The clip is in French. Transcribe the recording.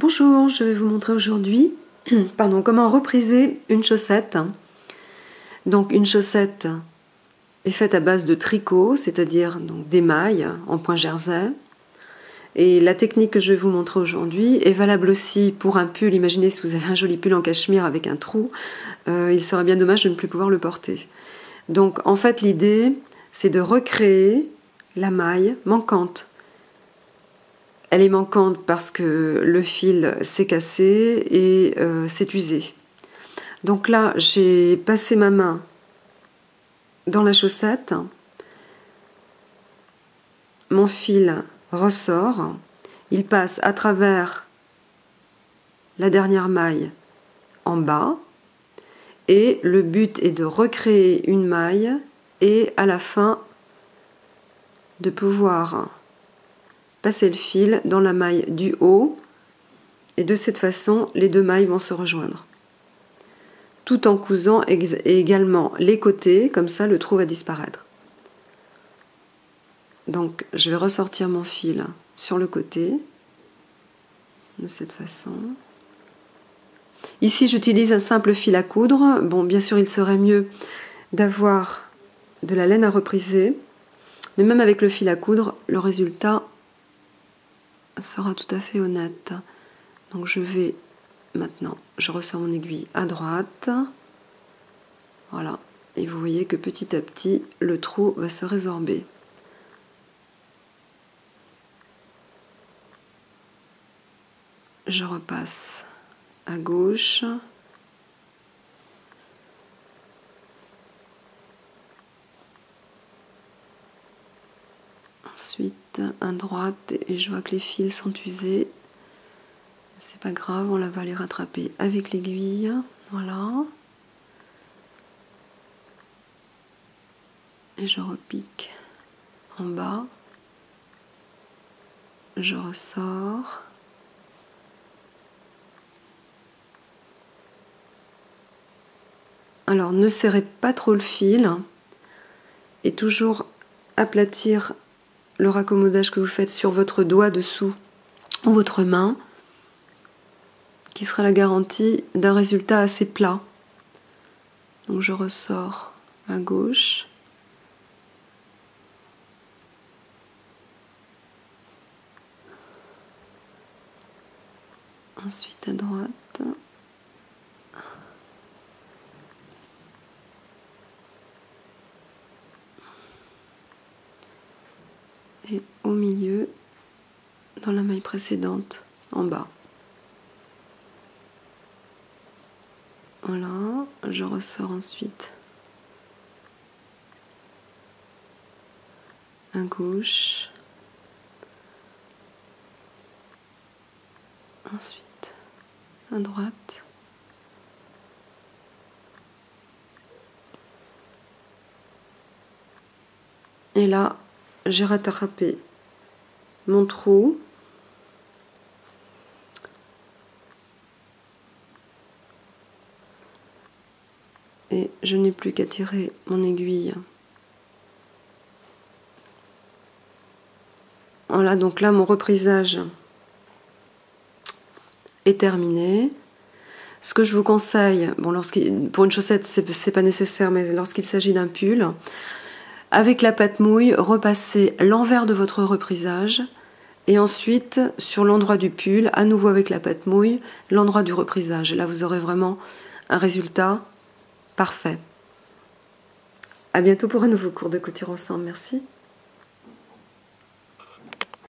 Bonjour, je vais vous montrer aujourd'hui pardon, comment repriser une chaussette. Donc une chaussette est faite à base de tricot, c'est-à-dire des mailles en point jersey. Et la technique que je vais vous montrer aujourd'hui est valable aussi pour un pull. Imaginez si vous avez un joli pull en cachemire avec un trou, euh, il serait bien dommage de ne plus pouvoir le porter. Donc en fait l'idée c'est de recréer la maille manquante elle est manquante parce que le fil s'est cassé et euh, s'est usé. Donc là, j'ai passé ma main dans la chaussette. Mon fil ressort. Il passe à travers la dernière maille en bas. Et le but est de recréer une maille et à la fin de pouvoir le fil dans la maille du haut et de cette façon les deux mailles vont se rejoindre. Tout en cousant également les côtés, comme ça le trou va disparaître. Donc je vais ressortir mon fil sur le côté de cette façon. Ici j'utilise un simple fil à coudre. Bon bien sûr il serait mieux d'avoir de la laine à repriser, mais même avec le fil à coudre, le résultat sera tout à fait honnête. Donc je vais maintenant, je ressors mon aiguille à droite. Voilà. Et vous voyez que petit à petit, le trou va se résorber. Je repasse à gauche. ensuite à droite et je vois que les fils sont usés. C'est pas grave, on va les rattraper avec l'aiguille. Voilà. Et je repique en bas. Je ressors. Alors ne serrez pas trop le fil et toujours aplatir le raccommodage que vous faites sur votre doigt dessous ou votre main, qui sera la garantie d'un résultat assez plat. Donc je ressors à gauche. Ensuite à droite. Et au milieu dans la maille précédente en bas. Voilà, je ressors ensuite à gauche, ensuite à droite. Et là, j'ai rattrapé mon trou. Et je n'ai plus qu'à tirer mon aiguille. Voilà, donc là, mon reprisage est terminé. Ce que je vous conseille, bon, pour une chaussette, c'est pas nécessaire, mais lorsqu'il s'agit d'un pull, avec la pâte mouille, repassez l'envers de votre reprisage et ensuite sur l'endroit du pull, à nouveau avec la pâte mouille, l'endroit du reprisage. Et là, vous aurez vraiment un résultat parfait. À bientôt pour un nouveau cours de couture ensemble. Merci.